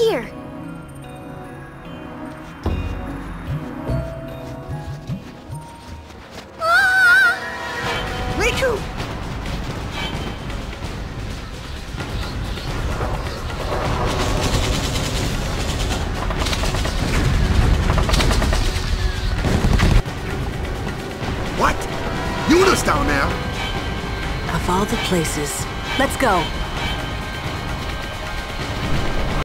Here. Ah! Riku! What? You down there. Of all the places. Let's go.